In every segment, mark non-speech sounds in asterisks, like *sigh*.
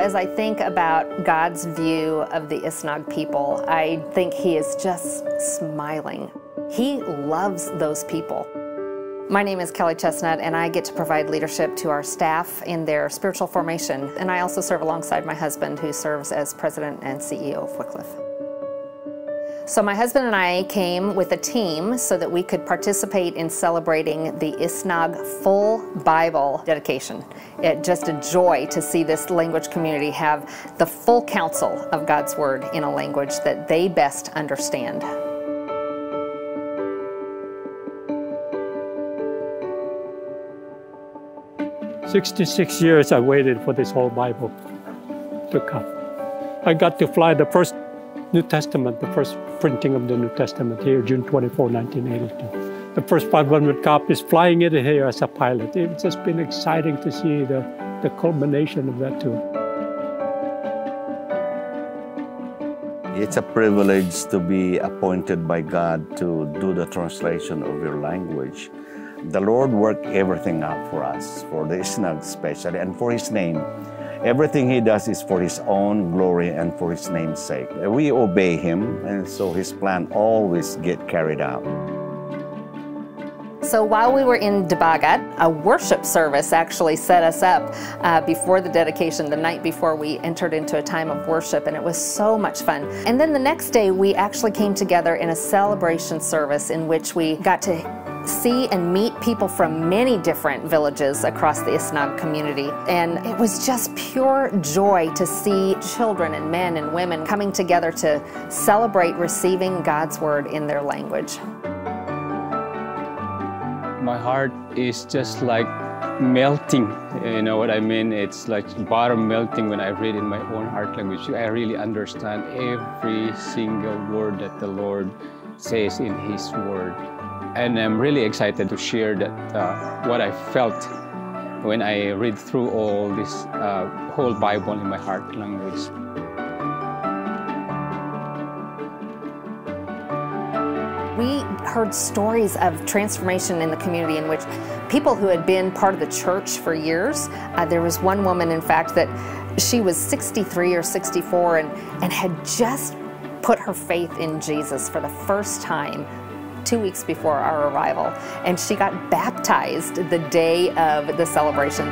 As I think about God's view of the Isnag people, I think He is just smiling. He loves those people. My name is Kelly Chesnut, and I get to provide leadership to our staff in their spiritual formation. And I also serve alongside my husband, who serves as president and CEO of Wycliffe. So my husband and I came with a team so that we could participate in celebrating the Isnag full Bible dedication. It just a joy to see this language community have the full counsel of God's Word in a language that they best understand. 66 years I waited for this whole Bible to come. I got to fly the first New Testament, the first printing of the New Testament here, June 24, 1982. The first 500 copies, flying it here as a pilot. It's just been exciting to see the, the culmination of that too. It's a privilege to be appointed by God to do the translation of your language. The Lord worked everything out for us, for the *laughs* Isnag especially, and for His name. Everything He does is for His own glory and for His name's sake. We obey Him, and so His plan always get carried out. So while we were in Dibagat, a worship service actually set us up uh, before the dedication, the night before we entered into a time of worship, and it was so much fun. And then the next day, we actually came together in a celebration service in which we got to see and meet people from many different villages across the Isnag community. And it was just pure joy to see children and men and women coming together to celebrate receiving God's word in their language. My heart is just like melting. You know what I mean? It's like bottom melting when I read in my own heart language. I really understand every single word that the Lord says in His Word. And I'm really excited to share that uh, what I felt when I read through all this uh, whole Bible in my heart language. We heard stories of transformation in the community in which people who had been part of the church for years, uh, there was one woman, in fact, that she was 63 or 64 and, and had just put her faith in Jesus for the first time two weeks before our arrival, and she got baptized the day of the celebration.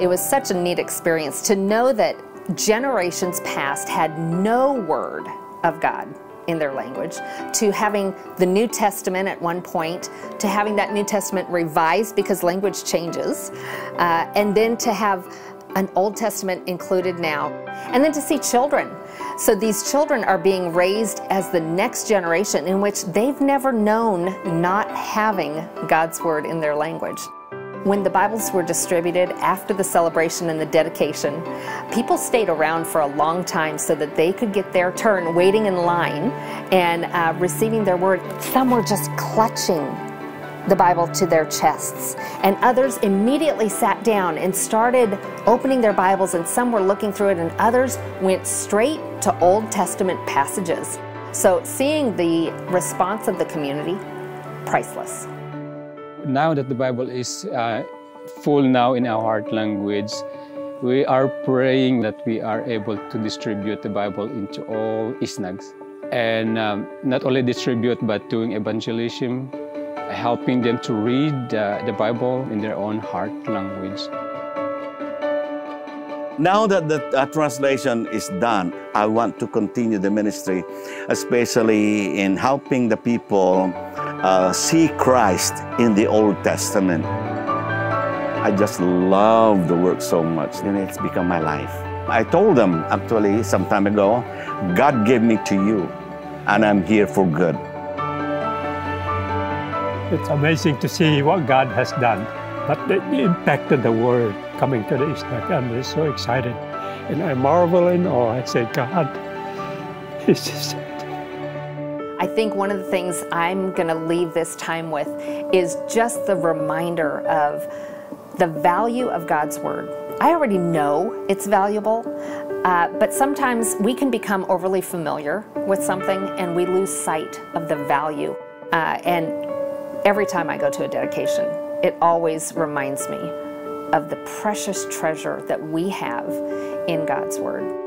It was such a neat experience to know that generations past had no word of God in their language, to having the New Testament at one point, to having that New Testament revised because language changes, uh, and then to have an Old Testament included now, and then to see children. So these children are being raised as the next generation in which they've never known not having God's Word in their language. When the Bibles were distributed after the celebration and the dedication, people stayed around for a long time so that they could get their turn waiting in line and uh, receiving their word. Some were just clutching the Bible to their chests. And others immediately sat down and started opening their Bibles, and some were looking through it, and others went straight to Old Testament passages. So, seeing the response of the community, priceless. Now that the Bible is uh, full now in our heart language, we are praying that we are able to distribute the Bible into all Isnags. And um, not only distribute, but doing evangelism, helping them to read uh, the Bible in their own heart language. Now that the uh, translation is done, I want to continue the ministry, especially in helping the people uh, see Christ in the Old Testament. I just love the work so much, and it's become my life. I told them actually some time ago, God gave me to you, and I'm here for good. It's amazing to see what God has done, but the impact of the word coming to the Isnag, I'm just so excited. And I marvel in awe. I say, God, *laughs* it's just I think one of the things I'm going to leave this time with is just the reminder of the value of God's Word. I already know it's valuable, uh, but sometimes we can become overly familiar with something and we lose sight of the value. Uh, and every time I go to a dedication, it always reminds me of the precious treasure that we have in God's Word.